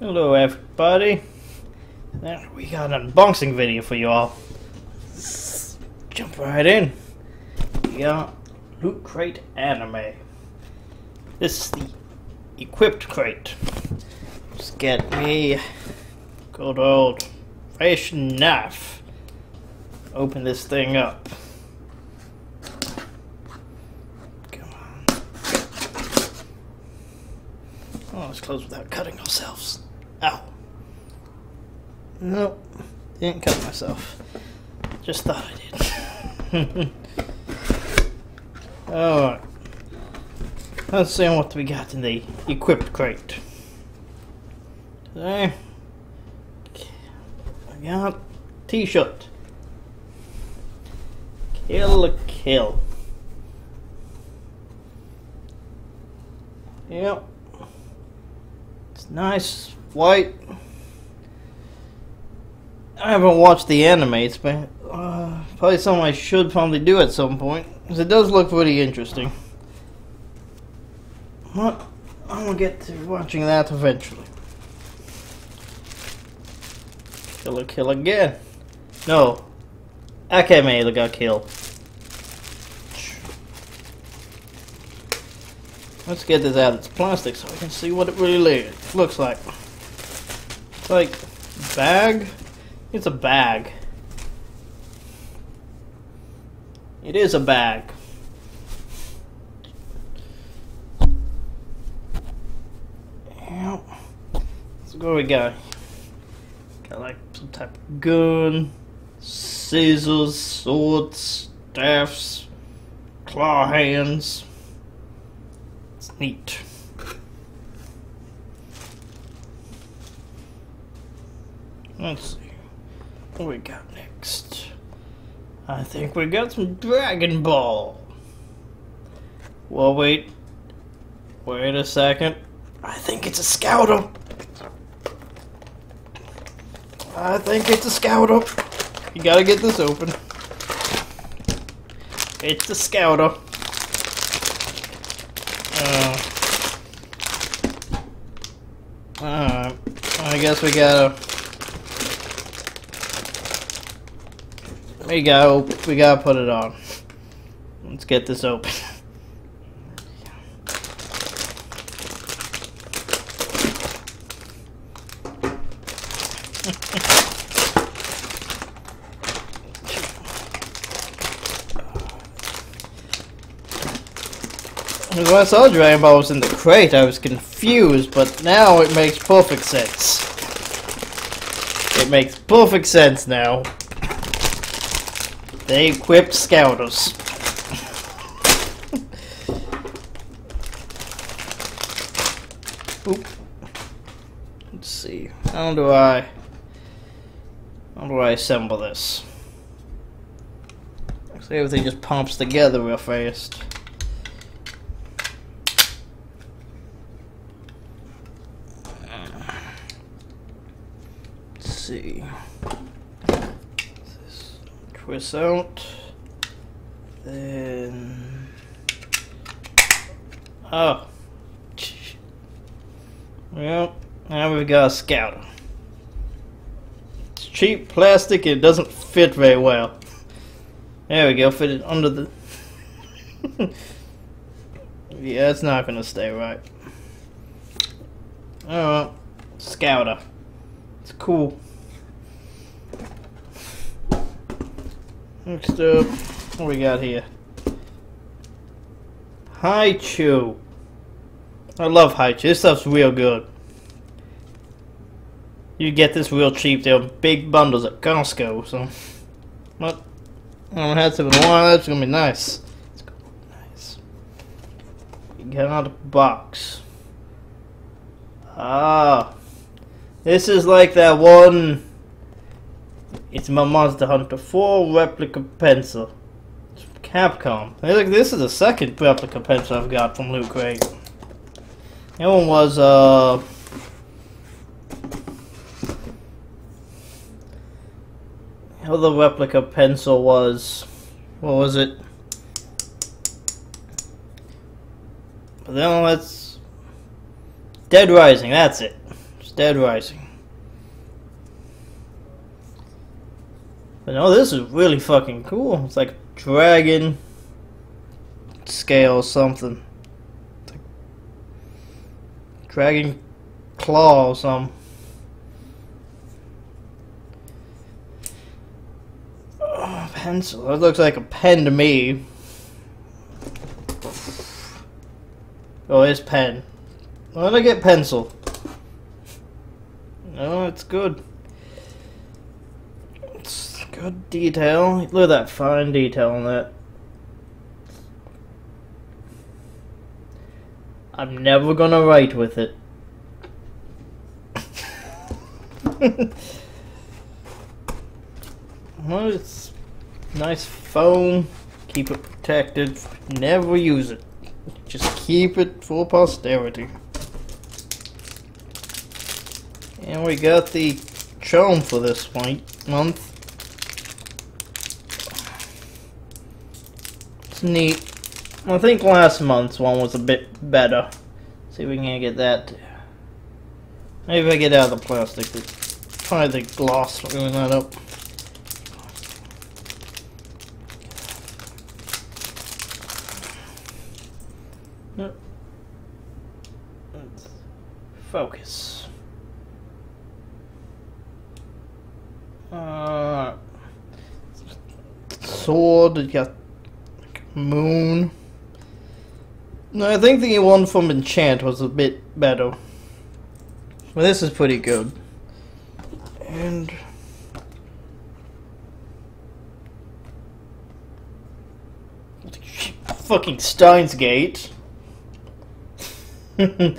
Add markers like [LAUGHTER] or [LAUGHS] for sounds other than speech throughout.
Hello everybody. We got an unboxing video for you all. Jump right in. We got Loot Crate Anime. This is the equipped crate. Let's get me good old fashioned knife. Open this thing up. Come on. Oh, let's close without cutting ourselves. Ow. Nope. Didn't cut myself. Just thought I did. [LAUGHS] Alright. Let's see what we got in the equipped crate. Today, I got t-shirt. Kill kill. Yep. It's nice, white. I haven't watched the anime. It's been uh, probably something I should probably do at some point, because it does look pretty interesting. But I'm gonna get to watching that eventually. Kill la Kill again. No, Akame ga Kill. Let's get this out of its plastic so I can see what it really looks like. Like bag. It's a bag. It is a bag. So what we got? Got like some type of gun, scissors, swords, staffs, claw hands. It's neat. Let's see. What we got next? I think we got some Dragon Ball. Well, wait. Wait a second. I think it's a Scouter. I think it's a Scouter. You gotta get this open. It's a Scouter. Uh, Alright. I guess we gotta... We go. We gotta put it on. Let's get this open. When I saw Dragon Ball was in the crate, I was confused, but now it makes perfect sense. It makes perfect sense now. They equipped scouters. Oop. Let's see. How do I how do I assemble this? Actually everything just pumps together real fast. Let's see. Twist out. Then Oh. Well, now we've got a scouter. It's cheap plastic it doesn't fit very well. There we go, fit it under the... [LAUGHS] yeah, it's not gonna stay right. Oh scouter. It's cool. Next up, what we got here? Hi-Chew. I love Hi-Chew. This stuff's real good. You get this real cheap. They're big bundles at Costco. So, but I haven't had some in a while. That's gonna be nice. It's gonna be nice. Get out of the box. Ah, this is like that one. It's my Monster Hunter 4 replica pencil. It's from Capcom. This is the second replica pencil I've got from Loot Crate. That one was, uh... The replica pencil was... What was it? But then let's... Dead Rising, that's it. It's Dead Rising. No, oh, this is really fucking cool. It's like dragon scale something. Like dragon claw or something. Oh, pencil. That looks like a pen to me. Oh, it's pen. Why did I get pencil? No, it's good. Good detail. Look at that fine detail on that. I'm never gonna write with it. [LAUGHS] well, it's nice foam. Keep it protected. Never use it. Just keep it for posterity. And we got the charm for this month. It's neat. I think last month's one was a bit better. See if we can get that. Maybe if I get out of the plastic, try the gloss doing that up. Focus. Uh, sword, you got moon. No, I think the one from Enchant was a bit better. Well, this is pretty good. And... Fucking Steins Gate. uh, [LAUGHS]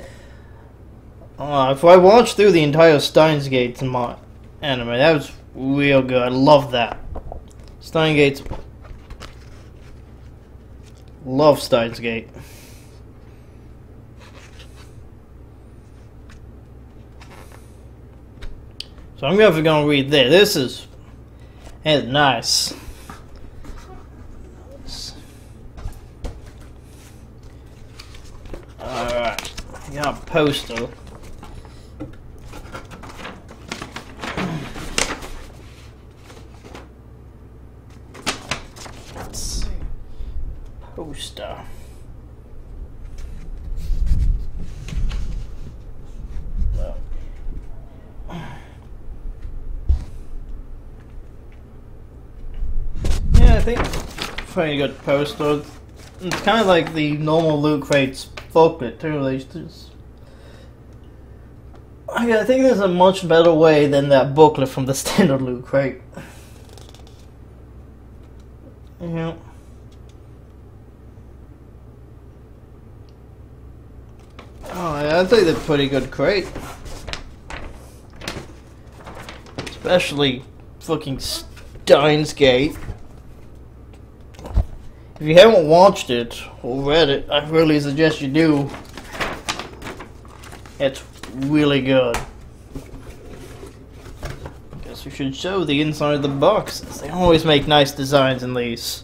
if I watched through the entire Steins Gate in my anime, that was real good. I love that. Steins Gate's... Love Steins Gate. So I'm definitely gonna read this. This is it's nice. Alright. Got a poster. Let's see. Poster. Yeah, I think pretty good poster. It's kind of like the normal Loot Crate's booklet too. They just, I think there's a much better way than that booklet from the [LAUGHS] standard Loot Crate. Yeah. Oh, I think they're pretty good crate. Especially fucking Steins Gate. If you haven't watched it or read it, I really suggest you do. It's really good. Guess we should show the inside of the boxes. They always make nice designs in these.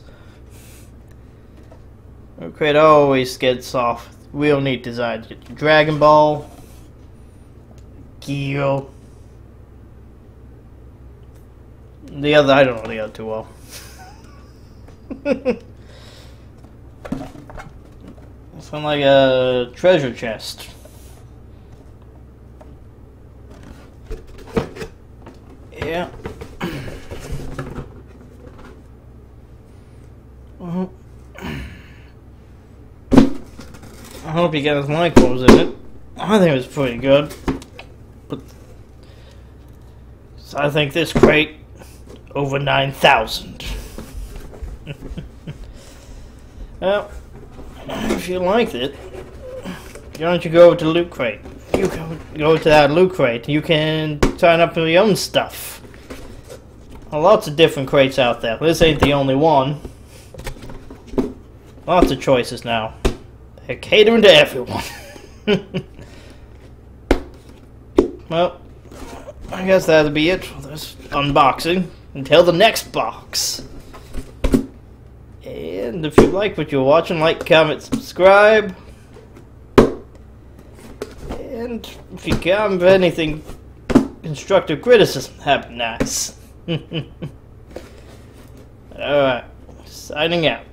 Crate always gets off real neat designs. Dragon Ball, Gyo. The other, I don't know the other too well. [LAUGHS] Sound like a treasure chest. Yeah. Hope you guys like what was in it. I think it was pretty good. But so I think this crate over 9,000. [LAUGHS] well, if you liked it, why don't you go to Loot Crate? You go, go to that Loot Crate. You can sign up for your own stuff. lots of different crates out there. This ain't the only one. Lots of choices now. They're catering to everyone. well, I guess that'll be it for this unboxing. Until the next box. And if you like what you're watching, like, comment, subscribe. And if you can, anything constructive criticism, be nice. [LAUGHS] Alright, signing out.